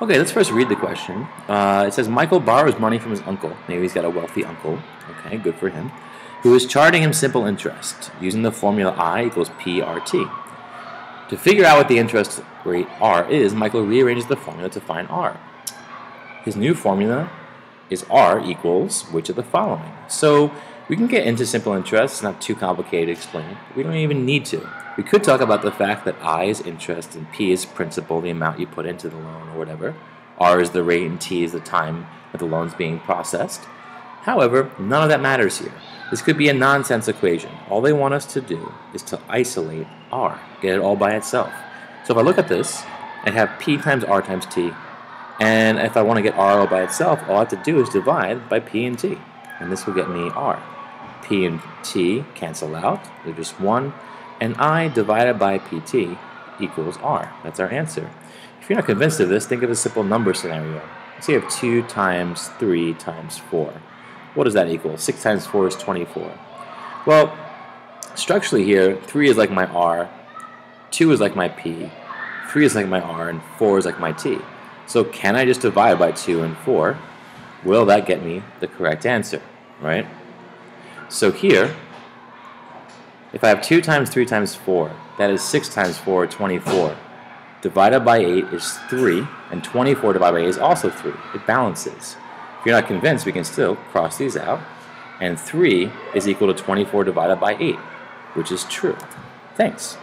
Okay, let's first read the question. Uh, it says Michael borrows money from his uncle. Maybe he's got a wealthy uncle. Okay, good for him. Who is charging him simple interest using the formula I equals PRT. To figure out what the interest rate R is, Michael rearranges the formula to find R. His new formula is R equals which of the following. So we can get into simple interest. It's not too complicated to explain. We don't even need to. We could talk about the fact that I is interest and P is principal, the amount you put into the loan or whatever. R is the rate and T is the time that the loan's being processed. However, none of that matters here. This could be a nonsense equation. All they want us to do is to isolate R, get it all by itself. So if I look at this, I have P times R times T. And if I want to get R all by itself, all I have to do is divide by P and T. And this will get me R. P and T cancel out. They're just 1. And I divided by PT equals R. That's our answer. If you're not convinced of this, think of a simple number scenario. Let's say you have 2 times 3 times 4. What does that equal? 6 times 4 is 24. Well, structurally here, 3 is like my R, 2 is like my P, 3 is like my R, and 4 is like my T. So can I just divide by 2 and 4? Will that get me the correct answer, right? So here, if I have 2 times 3 times 4, that is 6 times 4, 24. Divided by 8 is 3, and 24 divided by 8 is also 3. It balances. If you're not convinced, we can still cross these out, and 3 is equal to 24 divided by 8, which is true. Thanks.